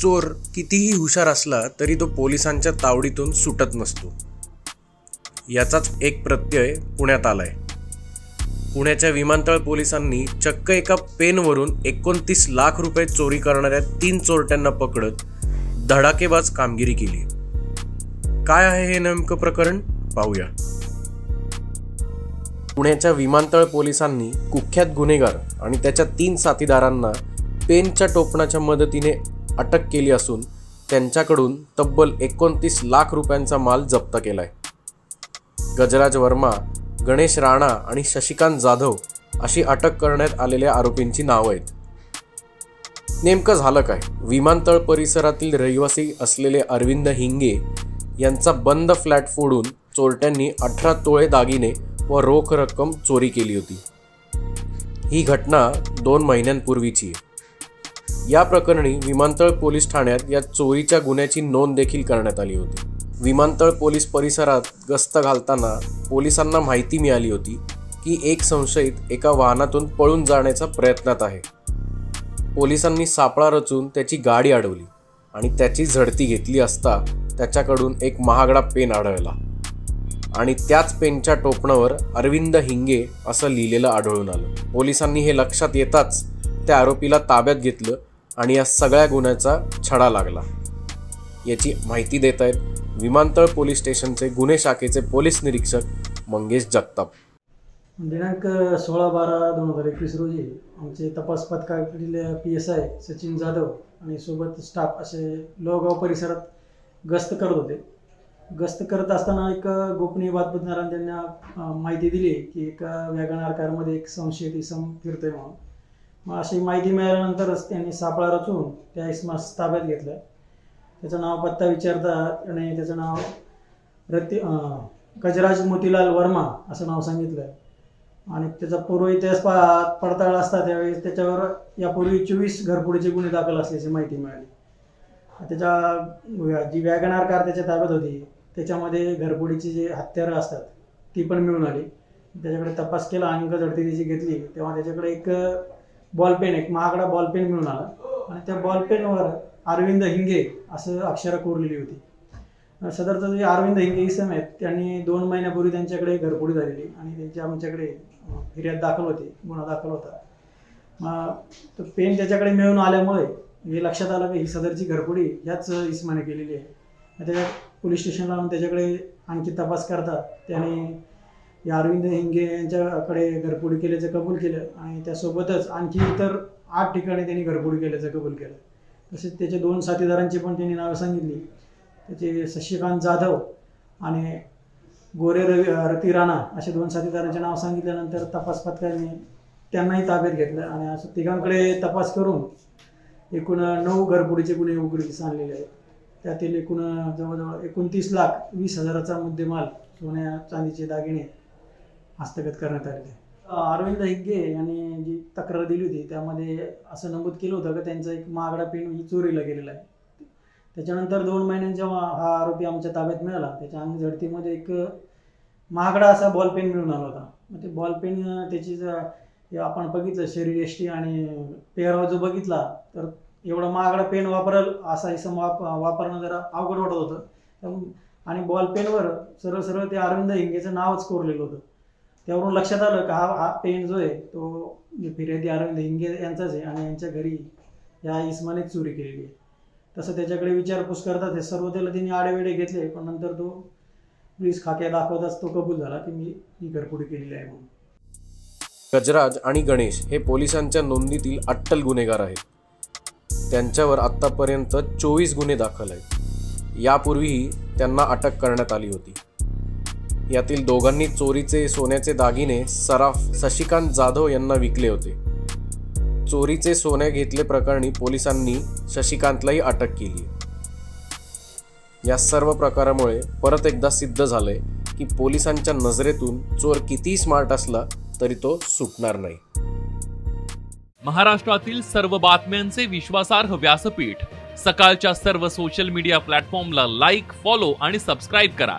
चोर कितीही हुशार असला तरी तो पोलिसांच्या तावडीतून सुटत नसतो. याचाच एक प्रत्यय पुण्यात आलाय. पुण्याच्या विमानतळ पोलिसांनी चक्क एका पेनवरून एकोणतीस लाख रुपये चोरी करणाऱ्या तीन चोरट्यांना पकडत धडाकेबाज कामगिरी केली. काय आहे हे नेमकं प्रकरण? पाहूया. पुण्याच्या विमानतळ पोलिसांनी कुख्यात गुन्हेगार आणि त्याच्या तीन साथीदारांना पेनच्या टोपणाच्या मदतीने अटक केली असून त्यांच्याकडून तब्बल एकोणतीस लाख रुपयांचा माल जप्त केलाय. गजराज वर्मा गणेश राणा आणि शशिकांत जाधव अशी अटक करण्यात आलेल्या आरोपींची नावं आहेत. नेमकं झालं काय? विमानतळ परिसरातील रहिवासी असलेले अरविंद हिंगे यांचा बंद फ्लॅट फोडून चोरट्यांनी अठरा तोळे दागिने व रोख रक्कम चोरी केली होती. ही घटना दोन महिन्यांपूर्वीची आहे. या प्रकरणी विमानतळ पोलीस ठाण्यात या चोरीच्या गुन्ह्याची नोंद देखील करण्यात आली होती. विमानतळ पोलीस परिसरात गस्त घालताना पोलिसांना माहिती मिळाली होती की एक संशयित एका वाहनातून पळून जाण्याच्या प्रयत्नात आहे. पोलिसांनी सापळा रचून त्याची गाडी अडवली आणि त्याची झडती घेतली असता त्याच्याकडून एक महागडा पेन आढळला आणि त्याच पेनच्या टोपणावर अरविंद हिंगे असं लिहिलेलं आढळून आलं. पोलिसांनी हे लक्षात येताच त्या आरोपीला ताब्यात घेतलं आणि या सगळ्या गुन्ह्याचा छडा लागला. याची माहिती देत आहेत विमानतळ पोलीस स्टेशनचे गुन्हे शाखेचे पोलीस निरीक्षक मंगेश जगताप. दिनांक सोळा बारा दोन हजार एकवीस रोजी आमचे तपास पथकातील P S I Sachin Jadhav आणि सोबत स्टाफ असे लोहगाव परिसरात गस्त करत होते. गस्त करत असताना एक गोपनीय बातमीदारांनी त्यांना माहिती दिली की एका वॅगनार कारमध्ये एक संशयित इसम फिरतोय म्हणून. मग अशी माहिती मिळाल्यानंतरच त्यांनी सापळा रचून त्या इसमास ताब्यात घेतलं. त्याचं नाव पत्ता विचारतात आणि त्याचं नाव रती गजराज मोतीलाल वर्मा असं नाव सांगितलं. आणि त्याचा पूर्व इतिहास पा पडताळ असता त्यावेळेस त्याच्यावर यापूर्वी चोवीस घरपुडीचे गुन्हे दाखल असल्याची माहिती मिळाली. त्याच्या जी वॅगनार कार त्याच्या ताब्यात होती त्याच्यामध्ये घरपुडीची जी हत्यारं असतात ती पण मिळून आली. त्याच्याकडे तपास केला अंक झडती त्याची घेतली. तेव्हा त्याच्याकडे एक बॉलपेन एक महागडा बॉलपेन मिळून आला. आणि त्या बॉलपेनवर अरविंद हिंगे असं अक्षरं कोरलेली होती. सदरचं जे अरविंद हिंगे इसम आहेत त्यांनी दोन महिन्यापूर्वी त्यांच्याकडे घरफोडी झालेली आणि त्यांची आमच्याकडे फिर्याद दाखल होती गुन्हा दाखल होता. तर पेन त्याच्याकडे मिळून आल्यामुळे हे लक्षात आलं की ही सदरची घरफोडी ह्याच इसमाने केलेली आहे. त्याच्या पोलीस स्टेशनला त्याच्याकडे आणखी तपास करतात त्याने या अरविंद हिंगे यांच्याकडे घरफोडी केल्याचं कबूल केलं आणि त्यासोबतच आणखी इतर आठ ठिकाणी त्यांनी घरफोडी केल्याचं कबूल केलं. तसेच त्याचे दोन साथीदारांची पण त्यांनी नावं सांगितली. त्याचे शशिकांत जाधव आणि गोरे रवी रती राणा असे दोन साथीदारांचे नाव सांगितल्यानंतर तपास पथकाने त्यांनाही ताब्यात घेतलं आणि असं तिघांकडे तपास करून एकूण नऊ घरफोडीचे गुन्हे उघडकीस आणलेले आहेत. त्यातील एकूण जवळजवळ एकोणतीस लाख वीस हजाराचा मुद्देमाल सोन्या चांदीचे दागिने हस्तगत करण्यात आलेले आहे. अरविंद हिग्गे यांनी जी तक्रार दिली होती त्यामध्ये असं नमूद केलं होतं की त्यांचा एक महागडा पेन ही चोरीला गेलेला आहे. त्याच्यानंतर दोन महिन्यांनी जेव्हा हा आरोपी आमच्या ताब्यात मिळाला. त्याच्या अंग झडतीमध्ये एक महागडा असा बॉल पेन मिळून आला होता. मग ते बॉल पेन त्याची जर आपण बघितलं शरीर एष्टी आणि पेहराव जो बघितला तर एवढा महागडा पेन वापरल असा इसम वाप वापरणं जरा अवघड वाटत होतं. आणि बॉल पेनवर सरळ सरळ ते अरविंद हिंगेचं नावच कोरलेलं होतं. त्यावरून लक्षात आलं का हा हा पेन जो आहे तो फिर्यादी अरविंद हिंगे यांचाच आहे आणि यांच्या घरी या इस्मानेच चोरी केलेली आहे. तसं त्याच्याकडे विचारपूस करतात हे सर्व त्याला तिने आडेवेडे घेतले पण नंतर तो पोलीस खाक्या दाखवताच तो कबूल झाला की मी ही घरफोडी केलेली आहे म्हणून. गजराज आणि गणेश हे पोलिसांच्या नोंदीतील अट्टल गुन्हेगार आहेत. त्यांच्यावर आत्तापर्यंत चोवीस गुन्हे दाखल आहेत. यापूर्वीही त्यांना अटक करण्यात आली होती. यातील दोघांनी चोरीचे सोन्याचे दागिने सराफ शशिकांत जाधव यांना विकले होते. चोरीचे सोने घेतले प्रकरणी पोलिसांनी शशिकांतलाही अटक केली. या सर्व प्रकारामुळे परत एकदा सिद्ध झालंय की पोलिसांच्या नजरेतून चोर कितीही स्मार्ट असला तरी तो सुटणार नाही. महाराष्ट्रातील सर्व बातम्यांचे विश्वासार्ह व्यासपीठ. सकाळच्या सर्व सोशल मीडिया प्लॅटफॉर्मला लाईक फॉलो आणि सबस्क्राईब करा.